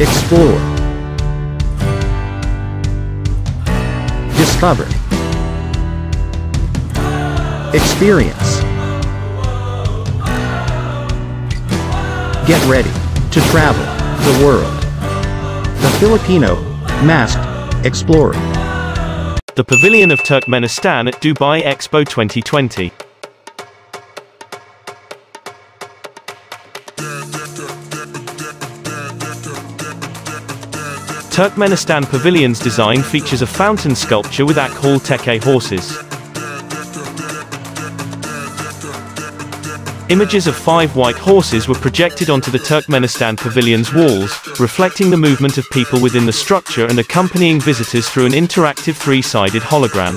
Explore. Discover. Experience. Get ready to travel the world. The Filipino Masked Explorer. The Pavilion of Turkmenistan at Dubai Expo 2020. Turkmenistan Pavilion's design features a fountain sculpture with Akhal Teke horses. Images of five white horses were projected onto the Turkmenistan pavilion's walls, reflecting the movement of people within the structure and accompanying visitors through an interactive three-sided hologram.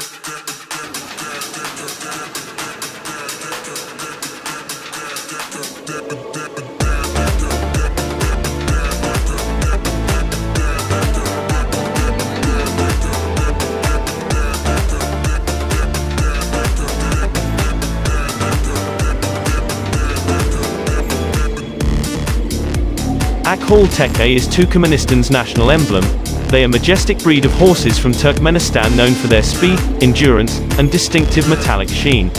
Akhal Teke is Turkmenistan's national emblem. They are majestic breed of horses from Turkmenistan known for their speed, endurance, and distinctive metallic sheen.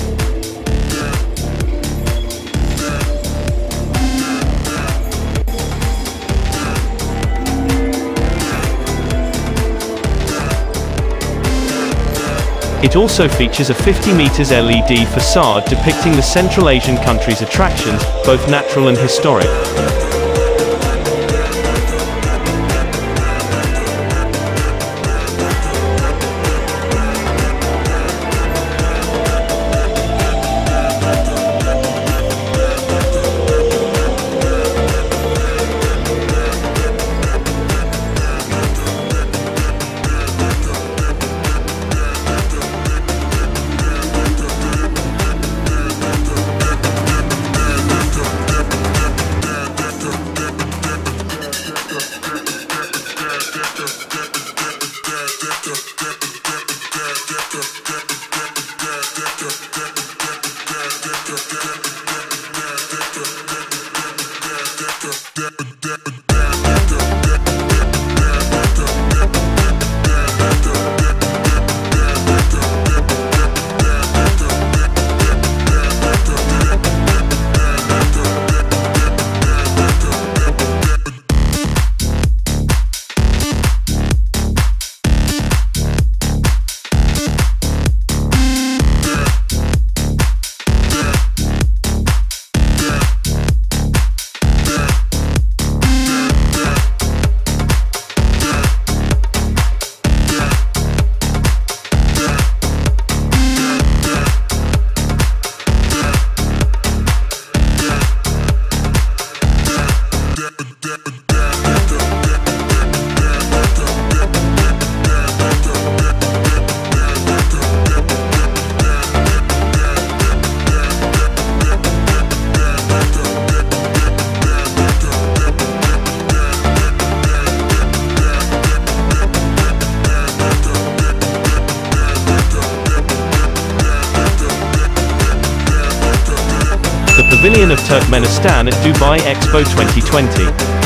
It also features a 50 meters LED facade depicting the Central Asian country's attractions, both natural and historic. Pavilion of Turkmenistan at Dubai Expo 2020.